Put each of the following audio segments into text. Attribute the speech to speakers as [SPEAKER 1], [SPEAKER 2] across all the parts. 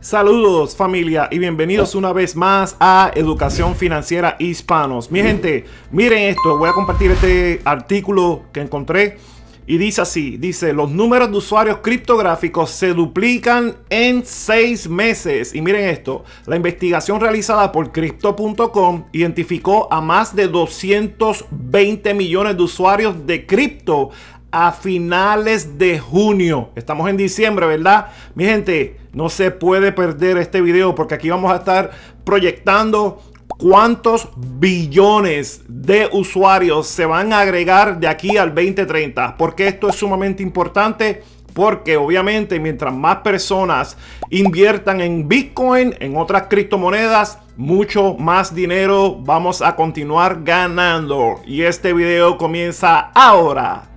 [SPEAKER 1] Saludos familia y bienvenidos una vez más a Educación Financiera Hispanos. Mi gente, miren esto, voy a compartir este artículo que encontré y dice así, dice, los números de usuarios criptográficos se duplican en seis meses. Y miren esto, la investigación realizada por Crypto.com identificó a más de 220 millones de usuarios de cripto a finales de junio. Estamos en diciembre, ¿verdad? Mi gente, no se puede perder este video porque aquí vamos a estar proyectando cuántos billones de usuarios se van a agregar de aquí al 2030. Porque esto es sumamente importante. Porque obviamente mientras más personas inviertan en Bitcoin, en otras criptomonedas, mucho más dinero vamos a continuar ganando. Y este video comienza ahora.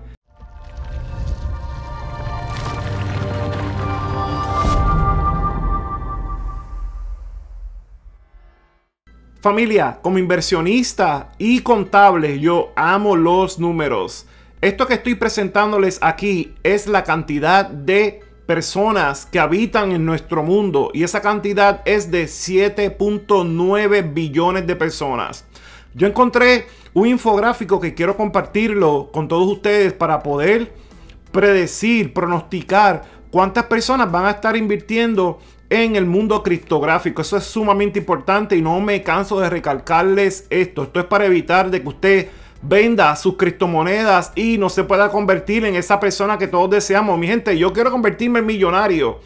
[SPEAKER 1] Familia, como inversionista y contable, yo amo los números. Esto que estoy presentándoles aquí es la cantidad de personas que habitan en nuestro mundo y esa cantidad es de 7.9 billones de personas. Yo encontré un infográfico que quiero compartirlo con todos ustedes para poder predecir, pronosticar cuántas personas van a estar invirtiendo en el mundo criptográfico. Eso es sumamente importante y no me canso de recalcarles esto. Esto es para evitar de que usted venda sus criptomonedas y no se pueda convertir en esa persona que todos deseamos. Mi gente, yo quiero convertirme en millonario.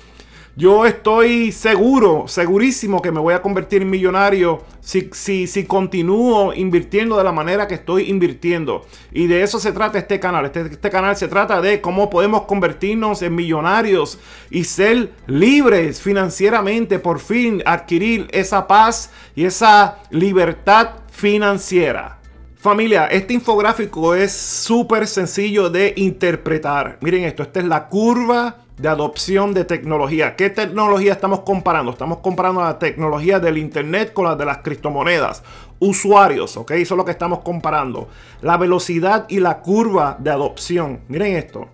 [SPEAKER 1] Yo estoy seguro, segurísimo que me voy a convertir en millonario si, si, si continúo invirtiendo de la manera que estoy invirtiendo. Y de eso se trata este canal. Este, este canal se trata de cómo podemos convertirnos en millonarios y ser libres financieramente, por fin adquirir esa paz y esa libertad financiera. Familia, este infográfico es súper sencillo de interpretar. Miren esto, esta es la curva de adopción de tecnología. ¿Qué tecnología estamos comparando? Estamos comparando la tecnología del Internet con la de las criptomonedas. Usuarios, ¿ok? Eso es lo que estamos comparando. La velocidad y la curva de adopción. Miren esto.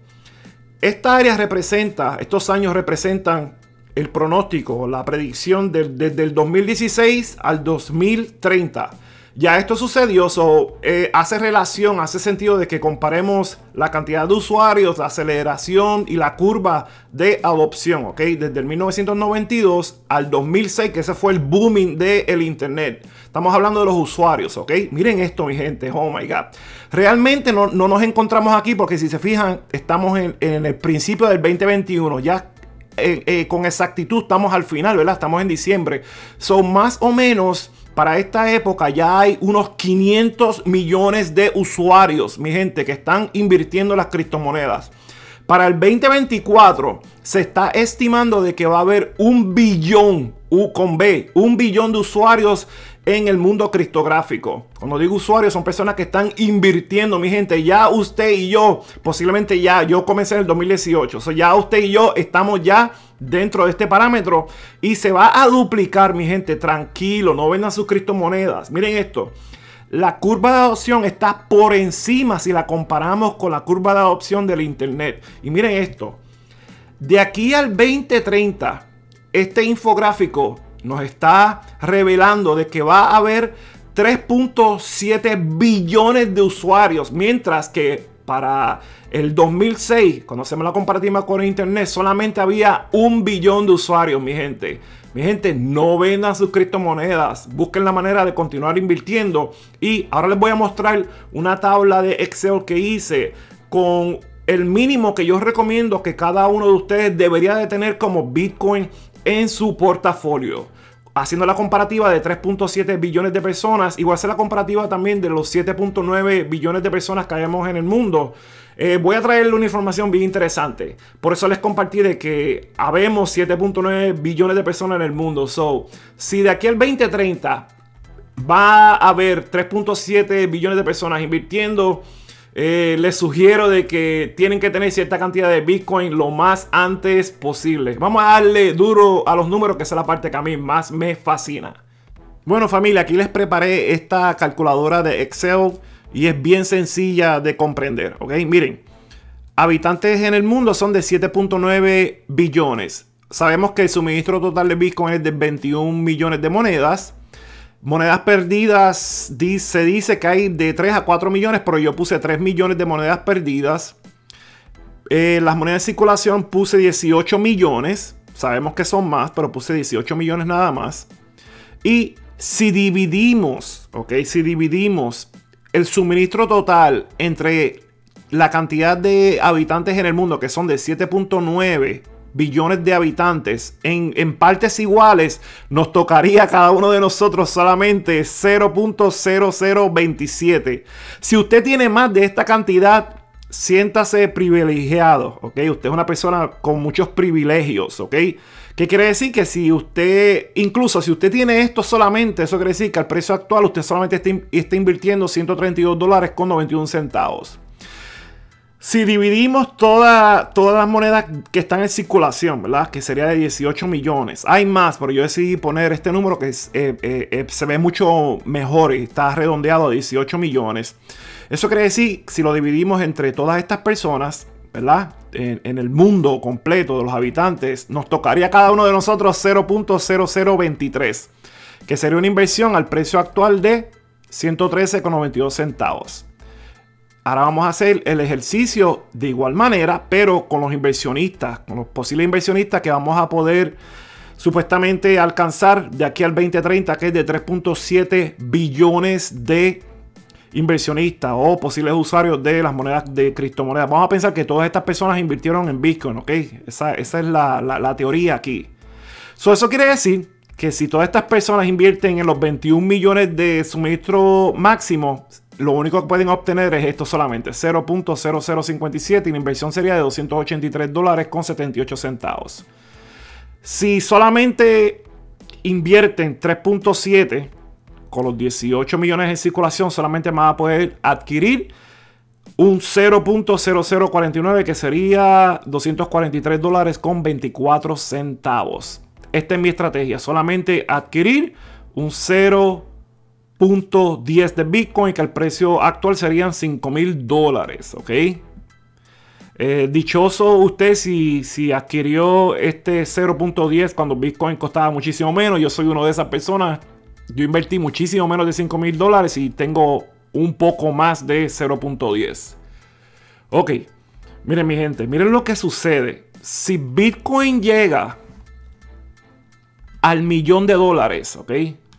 [SPEAKER 1] Esta área representa, estos años representan el pronóstico, la predicción desde el 2016 al 2030. Ya esto sucedió, so, eh, hace relación, hace sentido de que comparemos la cantidad de usuarios, la aceleración y la curva de adopción, ¿ok? Desde el 1992 al 2006, que ese fue el booming del Internet. Estamos hablando de los usuarios, ¿ok? Miren esto, mi gente, oh my God. Realmente no, nos encontramos aquí porque si se fijan, estamos en, el principio del 2021, ya eh, eh, con exactitud estamos al final, ¿verdad? Estamos en diciembre. Son más o menos para esta época ya hay unos 500 millones de usuarios, mi gente, que están invirtiendo en las criptomonedas. Para el 2024 se está estimando de que va a haber un billón, U con B, un billón de usuarios en el mundo criptográfico. Cuando digo usuarios, son personas que están invirtiendo, mi gente. Ya usted y yo, posiblemente ya, yo comencé en el 2018. O sea, ya usted y yo estamos ya dentro de este parámetro y se va a duplicar, mi gente. Tranquilo, no vendan sus criptomonedas. Miren esto. La curva de adopción está por encima si la comparamos con la curva de adopción del Internet. Y miren esto. De aquí al 2030, este infográfico nos está revelando de que va a haber 3.7 billones de usuarios, mientras que para el 2006, cuando hacemos la comparativa con Internet, solamente había un billón de usuarios, mi gente. Mi gente, no vendan sus criptomonedas, busquen la manera de continuar invirtiendo. Y ahora les voy a mostrar una tabla de Excel que hice con el mínimo que yo recomiendo que cada uno de ustedes debería de tener como Bitcoin en su portafolio. Haciendo la comparativa de 3.7 billones de personas, igual hacer la comparativa también de los 7.9 billones de personas que hayamos en el mundo. Eh, voy a traerle una información bien interesante. Por eso les compartí de que habemos 7.9 billones de personas en el mundo. So, si de aquí al 2030 va a haber 3.7 billones de personas invirtiendo eh, les sugiero de que tienen que tener cierta cantidad de Bitcoin lo más antes posible. Vamos a darle duro a los números, que es la parte que a mí más me fascina. Bueno familia, aquí les preparé esta calculadora de Excel y es bien sencilla de comprender, ¿ok? Miren, habitantes en el mundo son de 7.9 billones. sabemos que el suministro total de Bitcoin es de 21 millones de monedas. Monedas perdidas, se dice que hay de 3 a 4 millones, pero yo puse 3 millones de monedas perdidas. Eh, las monedas de circulación puse 18 millones. Sabemos que son más, pero puse 18 millones nada más. Y si dividimos, ok, si dividimos el suministro total entre la cantidad de habitantes en el mundo, que son de 7.9 billones de habitantes en, partes iguales, nos tocaría cada uno de nosotros solamente 0.0027. Si usted tiene más de esta cantidad, siéntase privilegiado, ¿ok? Usted es una persona con muchos privilegios, ¿ok? ¿Qué quiere decir? Que si usted, incluso si usted tiene esto solamente, eso quiere decir que al precio actual usted solamente está, está invirtiendo 132 dólares con 91 centavos. Si dividimos todas las monedas que están en circulación, ¿verdad? Que sería de 18 millones. Hay más, pero yo decidí poner este número que eh, eh, eh, se ve mucho mejor y está redondeado a 18 millones. Eso quiere decir, si lo dividimos entre todas estas personas, ¿verdad? En, en, el mundo completo de los habitantes, nos tocaría a cada uno de nosotros 0.0023, que sería una inversión al precio actual de 113,92 centavos. Ahora vamos a hacer el ejercicio de igual manera, pero con los inversionistas, con los posibles inversionistas que vamos a poder supuestamente alcanzar de aquí al 2030, que es de 3.7 billones de inversionistas o posibles usuarios de las monedas de criptomonedas. Vamos a pensar que todas estas personas invirtieron en Bitcoin, ¿ok? Esa, es la, teoría aquí. eso quiere decir que si todas estas personas invierten en los 21 millones de suministro máximo, lo único que pueden obtener es esto solamente, 0.0057 y la inversión sería de 283 dólares con 78 centavos. Si solamente invierten 3.7 con los 18 millones en circulación, solamente van a poder adquirir un 0.0049 que sería 243 dólares con 24 centavos. Esta es mi estrategia, solamente adquirir un 0 10 de Bitcoin, que el precio actual serían 5 mil dólares, ¿ok? Eh, dichoso usted si, si adquirió este 0.10 cuando Bitcoin costaba muchísimo menos. Yo soy uno de esas personas. Yo invertí muchísimo menos de 5 mil dólares y tengo un poco más de 0.10. Ok, miren mi gente, miren lo que sucede. Si Bitcoin llega al millón de dólares, ok,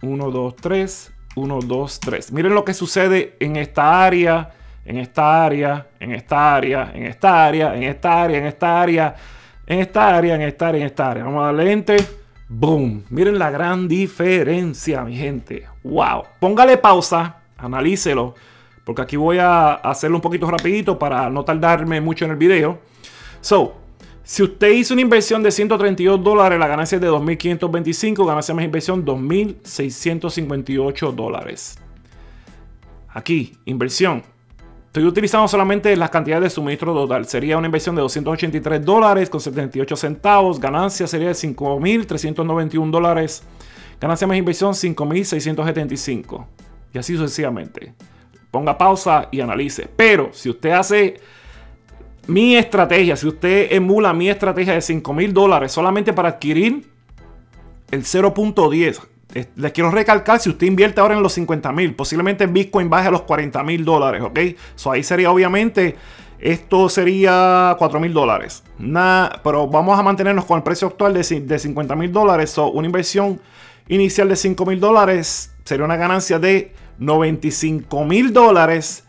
[SPEAKER 1] 1, 2, 3, 1, 2, 3. Miren lo que sucede en esta área, en esta área, en esta área, en esta área, en esta área, en esta área, en esta área, en esta área, en esta área. Vamos a darle enter. Boom. Miren la gran diferencia, mi gente. Wow. Póngale pausa, analícelo, porque aquí voy a hacerlo un poquito rapidito para no tardarme mucho en el video. So, si usted hizo una inversión de 132 dólares, la ganancia es de 2.525, ganancia más inversión 2.658 dólares. Aquí, inversión. Estoy utilizando solamente las cantidades de suministro total. Sería una inversión de 283 dólares con 78 centavos. Ganancia sería de 5.391 dólares. Ganancia más inversión 5.675. Y así sucesivamente. Ponga pausa y analice. Pero si usted hace mi estrategia, si usted emula mi estrategia de 5 mil dólares solamente para adquirir el 0.10, les quiero recalcar, si usted invierte ahora en los 50 mil, posiblemente Bitcoin baje a los 40 mil dólares, ¿ok? So ahí sería obviamente, esto sería 4 mil dólares. pero vamos a mantenernos con el precio actual de, de 50 mil dólares. So una inversión inicial de 5 mil dólares sería una ganancia de 95 mil dólares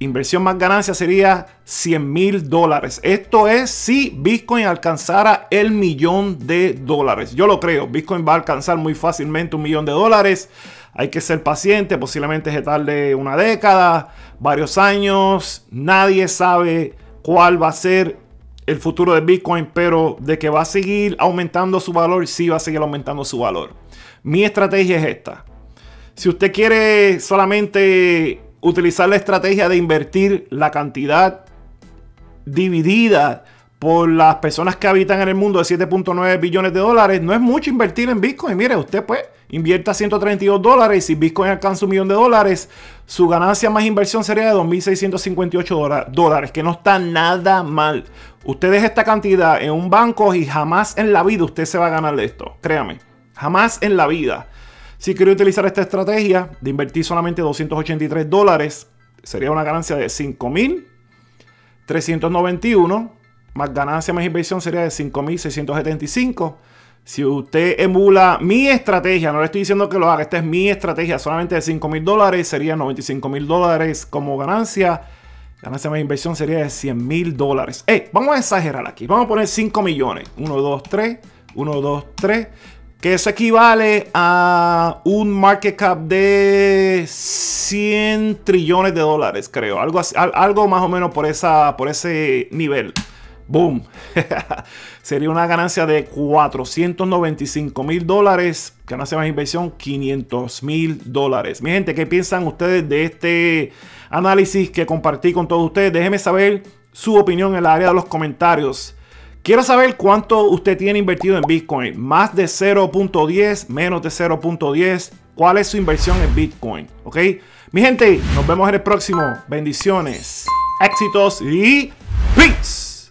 [SPEAKER 1] Inversión más ganancia sería 100 mil dólares. Esto es si Bitcoin alcanzara el millón de dólares. Yo lo creo. Bitcoin va a alcanzar muy fácilmente un millón de dólares. Hay que ser paciente. Posiblemente se tarde una década, varios años. Nadie sabe cuál va a ser el futuro de Bitcoin, pero de que va a seguir aumentando su valor, sí va a seguir aumentando su valor. Mi estrategia es esta. Si usted quiere solamente utilizar la estrategia de invertir la cantidad dividida por las personas que habitan en el mundo de 7.9 billones de dólares, no es mucho invertir en Bitcoin. Mire, usted pues invierta 132 dólares y si Bitcoin alcanza un millón de dólares, su ganancia más inversión sería de 2.658 dólares, que no está nada mal. Usted deja esta cantidad en un banco y jamás en la vida usted se va a ganar de esto. Créame, jamás en la vida. Si quiere utilizar esta estrategia de invertir solamente 283 dólares, sería una ganancia de 5.391 más ganancia más inversión sería de 5.675. Si usted emula mi estrategia, no le estoy diciendo que lo haga, esta es mi estrategia, solamente de 5 mil dólares, sería 95 mil dólares como ganancia. Ganancia más inversión sería de 100 mil dólares. vamos a exagerar aquí, vamos a poner 5 millones. 1, 2, 3, 1, 2, 3. Que eso equivale a un market cap de 100 trillones de dólares, creo. Algo, algo más o menos por, esa, por ese nivel. Boom. Sería una ganancia de 495 mil dólares. Ganancia más inversión 500 mil dólares. Mi gente, ¿qué piensan ustedes de este análisis que compartí con todos ustedes? Déjenme saber su opinión en el área de los comentarios. Quiero saber cuánto usted tiene invertido en Bitcoin. Más de 0.10, menos de 0.10. ¿Cuál es su inversión en Bitcoin? ¿Ok? Mi gente, nos vemos en el próximo. Bendiciones, éxitos y peace.